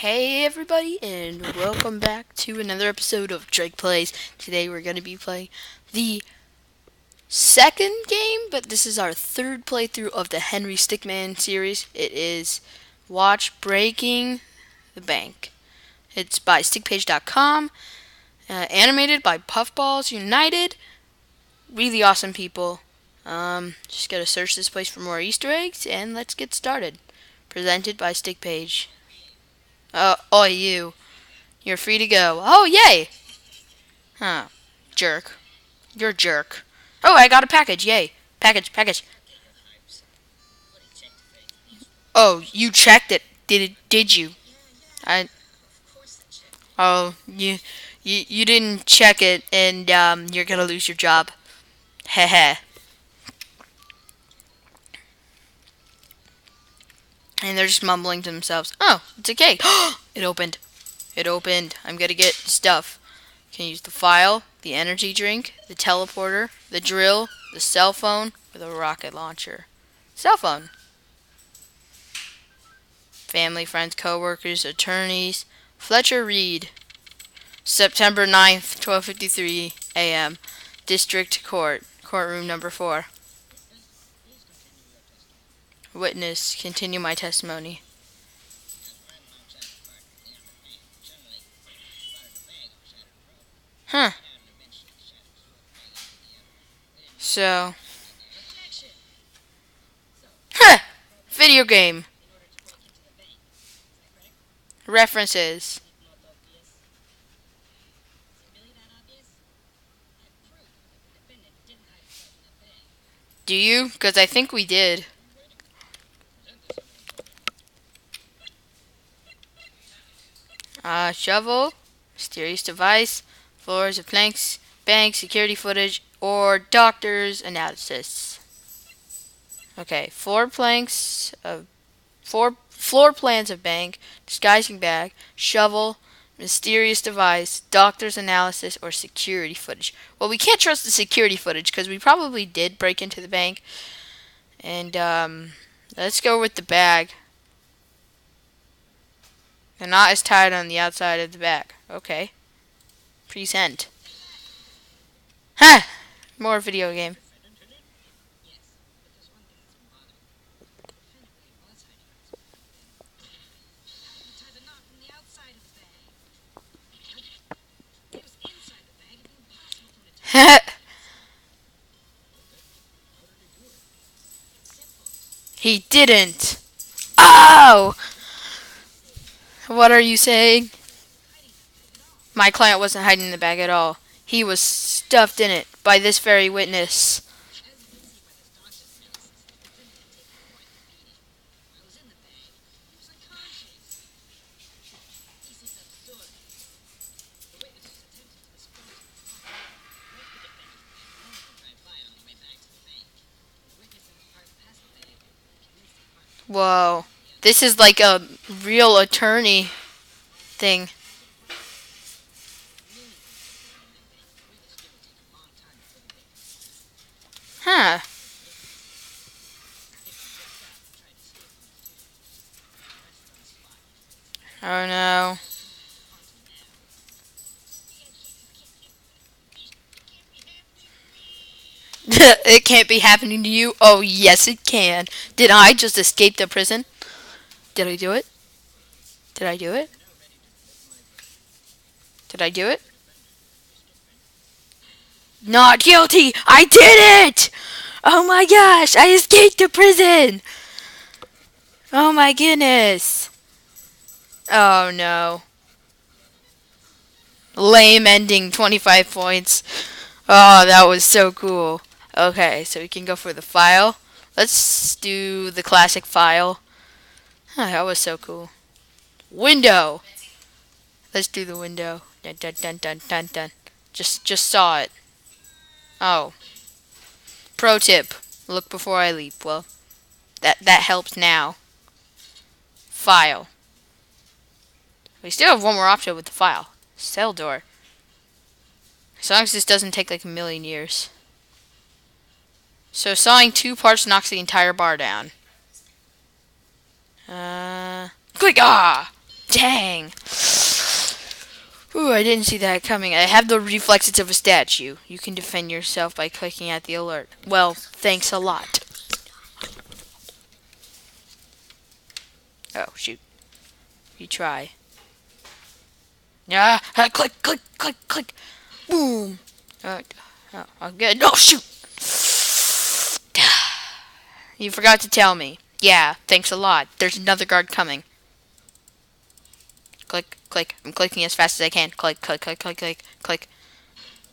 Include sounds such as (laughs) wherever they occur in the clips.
Hey everybody, and welcome back to another episode of Draic Plays. Today we're going to be playing the second game, but this is our third playthrough of the Henry Stickmin series. It is Watch Breaking the Bank. It's by stickpage.com, uh, animated by Puffballs United. Really awesome people. Um, just gotta search this place for more Easter eggs, and let's get started. Presented by Stickpage. Oh, oh, you. You're free to go. Oh, yay! Huh. Jerk. You're a jerk. Oh, I got a package. Yay. Package, package. Oh, you checked it. Did it, did you? I Oh, you you you didn't check it and um you're going to lose your job. Heh heh And they're just mumbling to themselves. Oh, it's a cake. (gasps) it opened. It opened. I'm going to get stuff. Can use the file, the energy drink, the teleporter, the drill, the cell phone, or the rocket launcher. Cell phone. Family, friends, co-workers, attorneys. Fletcher Reed. September 9th, 12:53 a.m. District Court, courtroom number 4. Witness, continue my testimony. Huh. So. Huh! Video game. References. Do you? Because I think we did. Uh, shovel, mysterious device, floors of planks, bank, security footage, or doctor's analysis. Okay, floor planks of four floor plans of bank, disguising bag, shovel, mysterious device, doctor's analysis, or security footage. Well, we can't trust the security footage because we probably did break into the bank. And um, let's go with the bag. The knot is tied on the outside of the bag. Okay. Present. Ha! More video game. (laughs) he didn't. Oh! What are you saying? My client wasn't hiding in the bag at all. He was stuffed in it by this very witness. Whoa. This is like a real attorney thing. Huh. Oh no. (laughs) it can't be happening to you. Oh, yes, it can. Did I just escape the prison? Did I do it? Did I do it? Did I do it? Not guilty! I did it! Oh my gosh, I escaped the prison! Oh my goodness. Oh no. Lame ending, 25 points. Oh, that was so cool. Okay, so we can go for the file. Let's do the classic file. Oh, that was so cool. Window. Let's do the window. Dun dun dun dun dun dun. Just just saw it. Oh. Pro tip: Look before I leap. Well, that that helps now. File. We still have one more option with the file. Cell door. As long as this doesn't take like a million years. So sawing two parts knocks the entire bar down. Uh, click ah! Dang. Ooh, I didn't see that coming. I have the reflexes of a statue. You can defend yourself by clicking at the alert. Well, thanks a lot. Oh, shoot. You try. Yeah, uh, click, click, click, click. Boom. Uh, oh, I'm good. No, shoot. (sighs) You forgot to tell me. Yeah, thanks a lot. There's another guard coming. Click, click. I'm clicking as fast as I can. Click, click, click, click, click, click,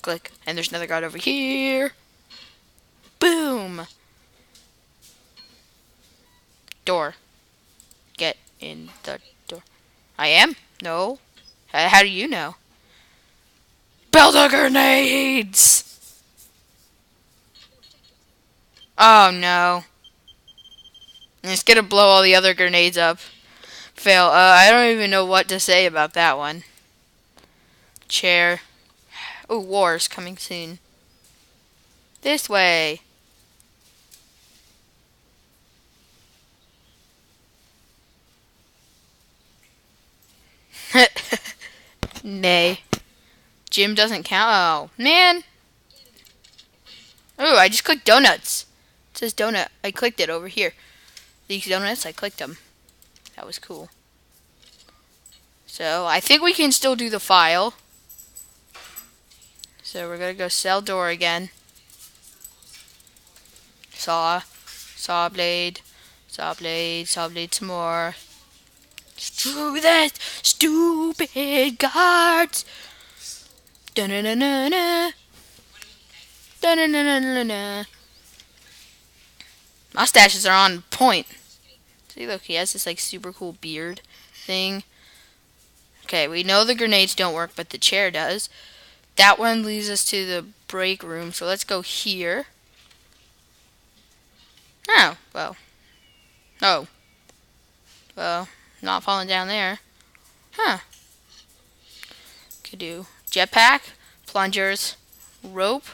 click. And there's another guard over here. Boom. Door. Get in the door. I am? No. How do you know? The grenades! Oh no. It's gonna blow all the other grenades up. Fail. Uh, I don't even know what to say about that one. Chair. Oh, war's coming soon. This way. (laughs) Nay. Gym doesn't count. Oh, man. Oh, I just clicked donuts. It says donut. I clicked it over here. These donuts, I clicked them. That was cool. So, I think we can still do the file. So, we're going to go cell door again. Saw. Saw blade. Saw blade. Saw blade some more. Screw this stupid guards. Da na na na na. Da na na na na na. Mustaches are on point. See, look, he has this like super cool beard thing. Okay, we know the grenades don't work, but the chair does. That one leads us to the break room, so let's go here. Oh, well. Oh. Well, not falling down there. Huh. Could do jetpack, plungers, rope,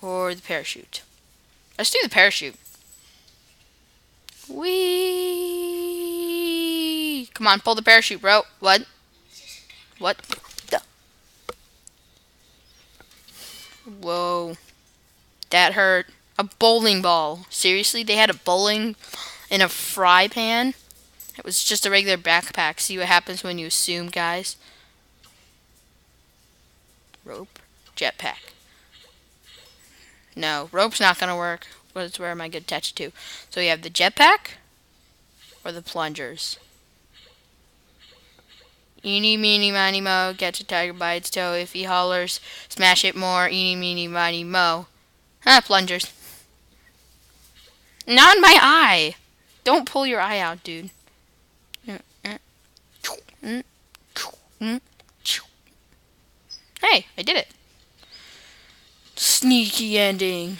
or the parachute. Let's do the parachute. Wee! Come on, pull the parachute, bro. What? What? Whoa. That hurt. A bowling ball. Seriously? They had a bowling in a fry pan? It was just a regular backpack. See what happens when you assume, guys. Rope. Jetpack. No, rope's not to work. That's where am I good attached to? So you have the jetpack or the plungers. Eeny, meeny, miny, mo. Catch a tiger by its toe. If he hollers, smash it more. Eeny, meeny, miny, mo. Ah, plungers. Not my eye. Don't pull your eye out, dude. Hey, I did it. Sneaky ending.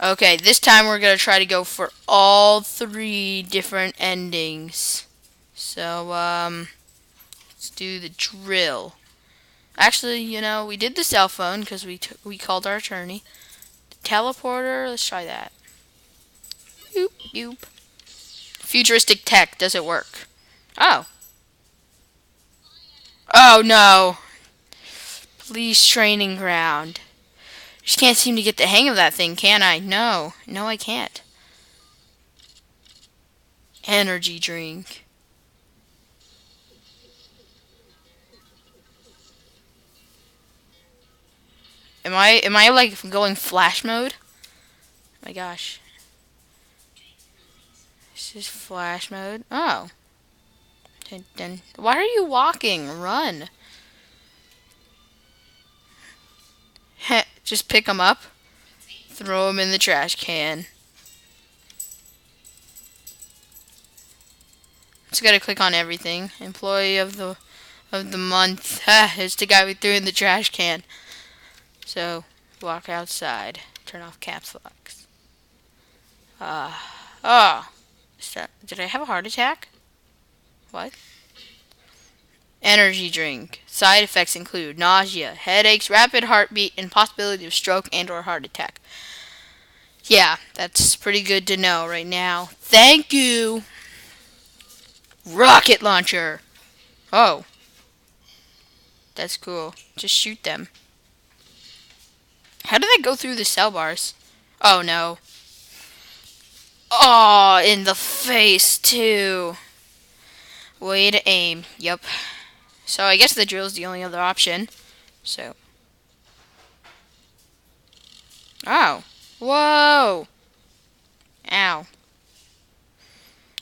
Okay, this time we're going to try to go for all three different endings. So, um, let's do the drill. Actually, you know, we did the cell phone because we, we called our attorney. The teleporter, let's try that. Yoop, yoop. Futuristic tech, does it work? Oh. Oh, no. Police training ground. Just can't seem to get the hang of that thing, can I? No. No, I can't. Energy drink. Am I am I like going flash mode? Oh my gosh. This is flash mode. Oh. Dun, dun. Why are you walking? Run. Just pick them up, throw them in the trash can. Just gotta click on everything. Employee of the of the month. Ah, it's the guy we threw in the trash can. So walk outside. Turn off caps locks. Ah. Uh, oh. Did I have a heart attack? What? Energy drink. Side effects include nausea, headaches, rapid heartbeat, and possibility of stroke and or heart attack. Yeah, that's pretty good to know right now. Thank you. rocket launcher. Oh. That's cool. Just shoot them. How did I go through the cell bars? Oh no. Oh, in the face too. Way to aim. Yep. So I guess the drill is the only other option. So. Oh. Whoa. Ow.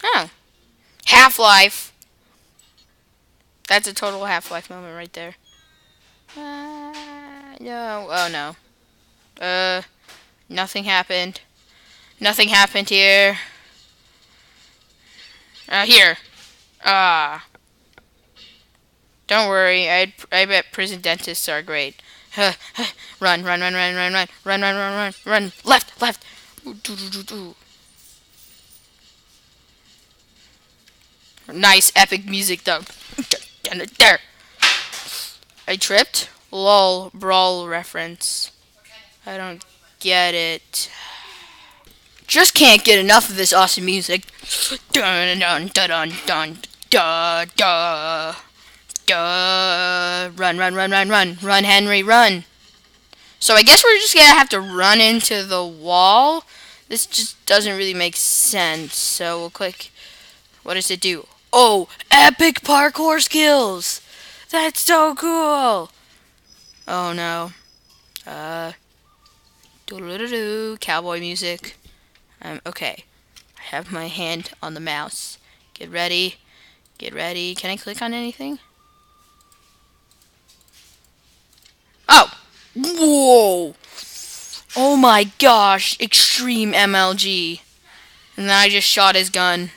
Oh. Half-Life. That's a total Half-Life moment right there. Uh, no. Oh, no. Uh, nothing happened. Nothing happened here. Uh, here. Ah. Don't worry. I I bet prison dentists are great. (laughs) run, run, run, run, run, run, run, run, run, run, run, left, left. Nice epic music though. There. I tripped. Lol, brawl reference. I don't get it. Just can't get enough of this awesome music. Dun dun dun dun dun da da da. Run, run, run, run, run, run, Henry, run. So I guess we're just gonna have to run into the wall. This just doesn't really make sense. So we'll click. What does it do? Oh, epic parkour skills. That's so cool. Oh no. Uh. Doo -doo -doo -doo, cowboy music. Um, okay. I have my hand on the mouse. Get ready. Get ready. Can I click on anything? Oh! Whoa! Oh my gosh! Extreme MLG. And then I just shot his gun.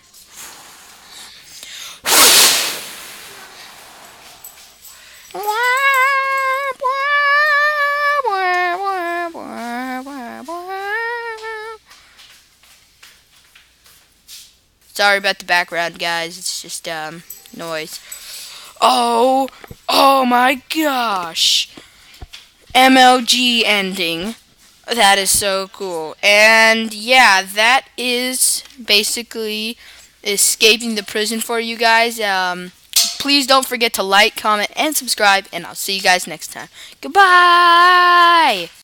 Sorry about the background, guys. It's just um noise. Oh, oh my gosh. MLG ending. That is so cool. And yeah, that is basically escaping the prison for you guys. Um, please don't forget to like, comment, and subscribe, and I'll see you guys next time. Goodbye!